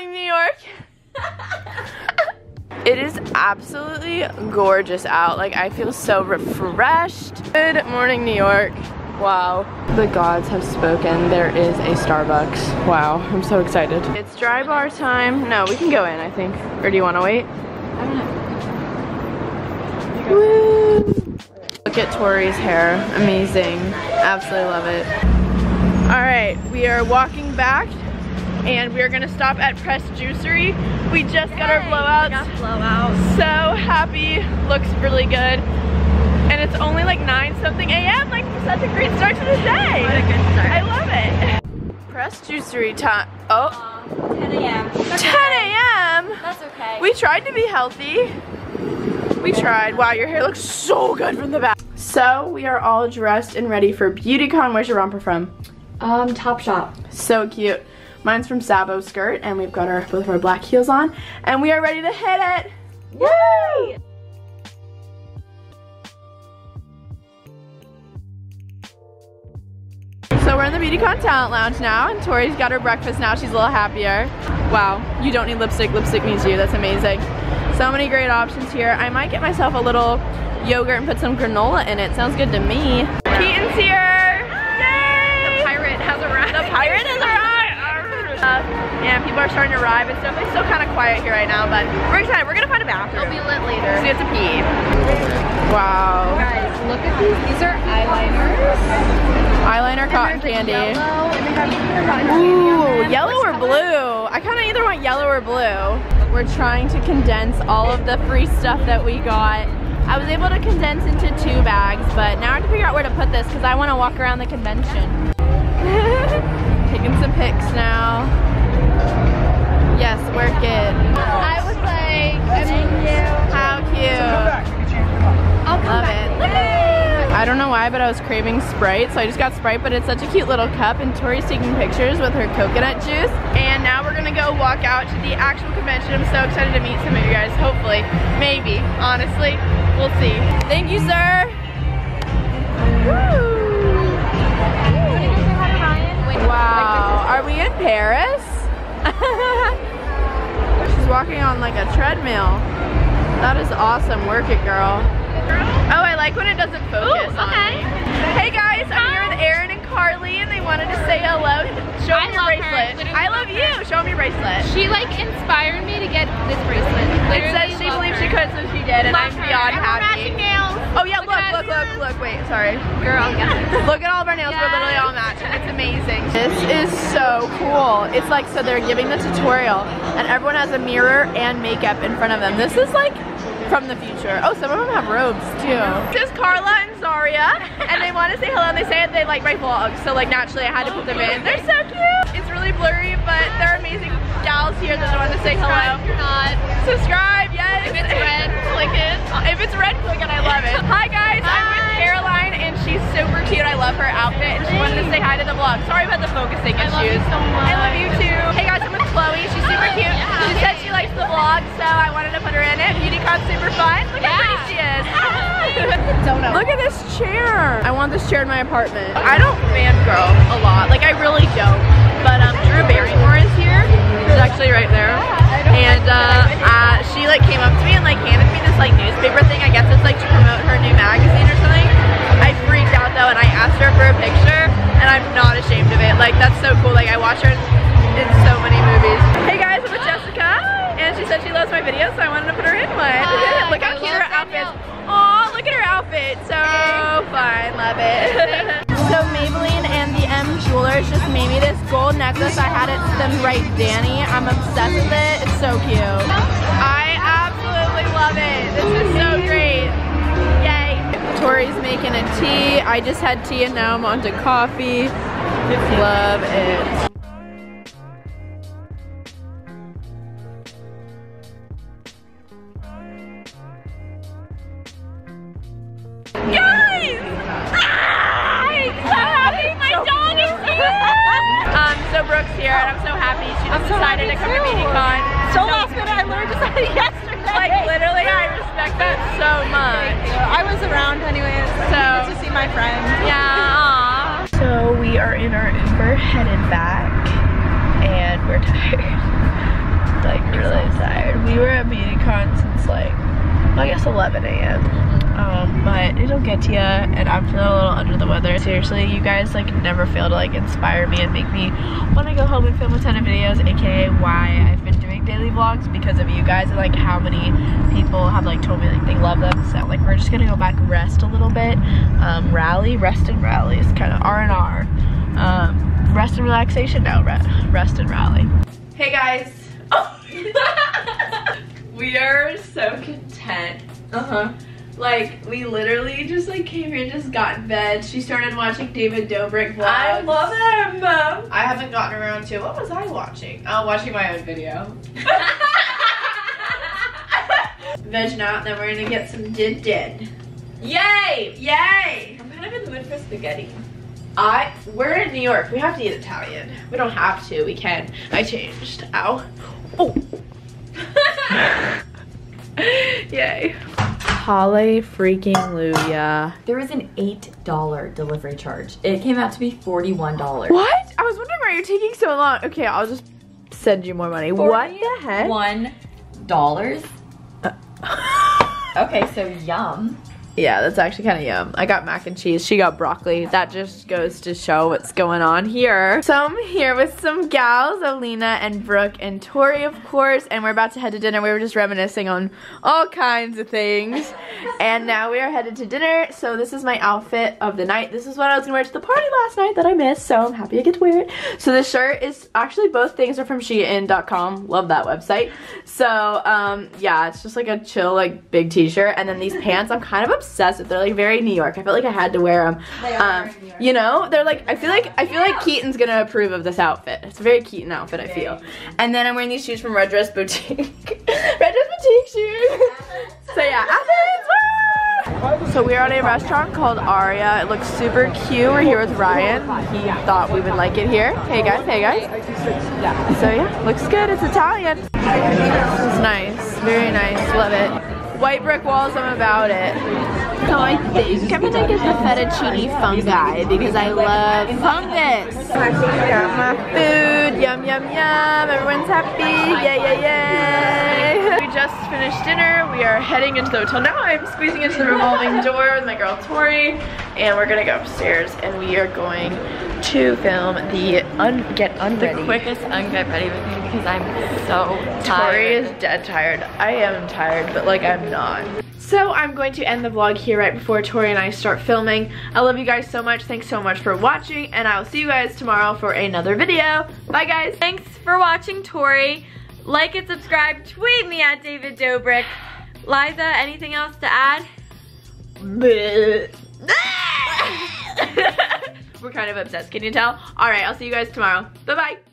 morning, New York. it is absolutely gorgeous out. Like, I feel so refreshed. Good morning, New York. Wow. The gods have spoken. There is a Starbucks. Wow, I'm so excited. It's Drybar time. No, we can go in, I think. Or do you want to wait? I don't know. Woo! Look at Tori's hair. Amazing. Absolutely love it. All right, we are walking back and we are gonna stop at Press Juicery. We just Yay, got our blowouts. Got blowout. So happy, looks really good. And it's only like 9 something a.m. Like such a great start to the day. What a good start. I love it. Press Juicery time. Oh. Uh, 10 a.m. 10 a.m. That's okay. We tried to be healthy. We tried. Wow, your hair looks so good from the back. So we are all dressed and ready for BeautyCon. Where's your romper from? Um, Topshop. So cute. Mine's from Sabo Skirt, and we've got our both of our black heels on, and we are ready to hit it. Woo! So we're in the BeautyCon Talent Lounge now, and Tori's got her breakfast now. She's a little happier. Wow, you don't need lipstick. Lipstick needs you. That's amazing. So many great options here. I might get myself a little yogurt and put some granola in it. Sounds good to me. Keaton's here. Yay! The pirate has arrived. The pirate has arrived. Uh, yeah, people are starting to arrive. It's definitely still kind of quiet here right now, but we're excited. We're gonna find a bathroom. It'll be lit later. So we have to pee. Wow. Guys, look at these. These are eyeliners. Eyeliner cotton candy. Yellow, and they have cotton Ooh, yellow or blue? I kind of either want yellow or blue. We're trying to condense all of the free stuff that we got. I was able to condense into two bags, but now I have to figure out where to put this because I want to walk around the convention. Taking some pics now. Yes, work it. I was like, thank you. How cute. I'll Love it. Look it. I don't know why, but I was craving Sprite, so I just got Sprite, but it's such a cute little cup, and Tori's taking pictures with her coconut juice. And now we're gonna go walk out to the actual convention. I'm so excited to meet some of you guys, hopefully. Maybe, honestly. We'll see. Thank you, sir. Wow, are we in Paris? She's walking on like a treadmill. That is awesome. Work it, girl. Oh, I like when it doesn't focus. Ooh, okay. On me. Hey guys, I'm here with Erin and Carly, and they wanted to say hello. Show I me your bracelet. I love love you. Show me your bracelet. She like inspired me to get this bracelet. It says she love believes her. she could, so she did, and Love I'm her. beyond And happy. Oh yeah, look, at look, look, look. Wait, sorry. Girl. Look at all of our nails. We're literally all matching. It's amazing. This is so cool. It's like, so they're giving the tutorial and everyone has a mirror and makeup in front of them. This is like from the future. Oh, some of them have robes too. This is Carla and Zaria and they want to say hello and they say they like my vlog, So like naturally I had to put them in. They're so cute. It's really blurry, but they're amazing gals here that want to say hello. Subscribe not. Subscribe, yes. If it's red, click it. Say hi to the vlog. Sorry about the focusing I issues. love you so I love you too. Hey guys, I'm with Chloe. She's super cute. Yeah. She said she likes the vlog, so I wanted to put her in it. BeautyCon's super fun. Look how pretty she is. Donut. Look at this chair. I want this chair in my apartment. I don't fangirl a lot. Like I really don't. But um, Drew Barrymore is here. She's actually right there. And uh, uh, she like came up to me and like handed me this like newspaper thing. I guess it's like outfit. So fun. Love it. so Maybelline and the M Jewelers just made me this gold necklace. I had it them right Danny. I'm obsessed with it. It's so cute. I absolutely love it. This is so great. Yay. Tori's making a tea. I just had tea and now I'm on to coffee. Love it. So Brooke's here and I'm so happy she just so decided to come to too. BeautyCon. So last minute, I learned to say yesterday. Like literally, I respect that so much. I was around anyways. So- to see my friends. Yeah. So we are in our Uber headed back and we're tired. Like really tired. We were at BeautyCon since like, I guess 11 a.m. Um, but it'll get to you, and I'm feeling a little under the weather. Seriously, you guys like never fail to like inspire me and make me want to go home and film a ton of videos, aka why I've been doing daily vlogs because of you guys and like how many people have like told me like they love them. So like we're just gonna go back and rest a little bit. Um, rally, rest and rally is kind of R and R. Um, rest and relaxation now, rest and rally. Hey guys. we are so content. Uh-huh. Like, we literally just like came here and just got in bed. She started watching David Dobrik vlogs. I love him. I haven't gotten around to, what was I watching? Oh, watching my own video. Veg out, then we're gonna get some did did. Yay! Yay! I'm kind of in the mood for spaghetti. I, we're in New York. We have to eat Italian. We don't have to, we can. I changed. Ow. Oh. Yay. Holly freaking Luya. There was an $8 delivery charge. It came out to be $41. What? I was wondering why you're taking so long. Okay, I'll just send you more money. What the heck? One dollars. Uh. okay, so yum. Yeah, that's actually kind of yum. I got mac and cheese. She got broccoli. That just goes to show what's going on here. So I'm here with some gals, Alina and Brooke and Tori, of course, and we're about to head to dinner. We were just reminiscing on all kinds of things. and now we are headed to dinner. So this is my outfit of the night. This is what I was gonna wear to the party last night that I missed, so I'm happy I get to wear it. So this shirt is, actually both things are from shein.com. Love that website. So um, yeah, it's just like a chill, like big t-shirt. And then these pants, I'm kind of obsessed with. They're like very New York. I felt like I had to wear them. They are Um, very New York. you know, they're like I feel like I feel like Keaton's gonna approve of this outfit. It's a very Keaton outfit. I feel. And then I'm wearing these shoes from Red Dress Boutique. Red Dress Boutique shoes. so yeah, Athens. So we're at a restaurant called Aria. It looks super cute. We're here with Ryan. He thought we would like it here. Hey guys, hey guys. So yeah, looks good. It's Italian. It's nice, very nice. Love it. White brick walls, I'm about it. So I think I'm gonna get the fettuccine fungi because I love fungus. Got my food, yum yum yum. Everyone's happy, yay yay yay. We just finished dinner. We are heading into the hotel now. I'm squeezing into the revolving door with my girl Tori, and we're gonna go upstairs and we are going to film the un get unready. The quickest unget ready with me because I'm so tired. Tori is dead tired. I am tired, but like I'm not. So I'm going to end the vlog here right before Tori and I start filming. I love you guys so much. Thanks so much for watching and I will see you guys tomorrow for another video. Bye guys. Thanks for watching, Tori. Like and subscribe. Tweet me at David Dobrik. Liza, anything else to add? We're kind of obsessed, can you tell? All right, I'll see you guys tomorrow. Bye-bye.